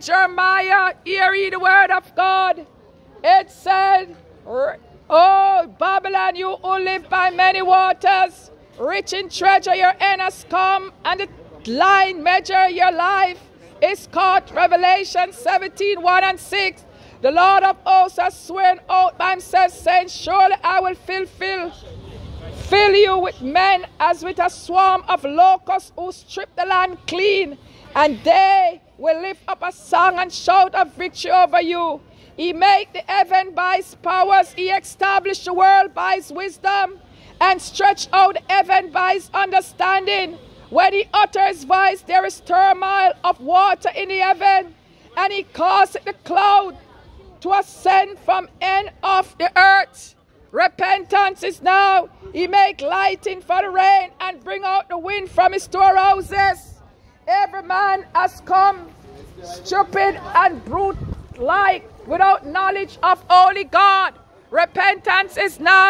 Jeremiah, hear ye the word of God. It said, Oh, Babylon, you who live by many waters, rich in treasure, your end has come, and the line measure your life is caught. Revelation 17 1 and 6. The Lord of hosts has sworn out by himself, saying, Surely I will fulfill fill you with men as with a swarm of locusts who strip the land clean, and they will lift up a song and shout of victory over you. He made the heaven by his powers, he established the world by his wisdom, and stretched out heaven by his understanding. When he utters voice, there is turmoil of water in the heaven, and he caused the cloud to ascend from end of the earth. Repentance is now. He make lighting for the rain and bring out the wind from his storehouses. Every man has come stupid and brute like without knowledge of holy God. Repentance is now.